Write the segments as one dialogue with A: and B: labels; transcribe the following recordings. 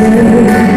A: Jesus.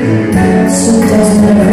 A: Some doesn't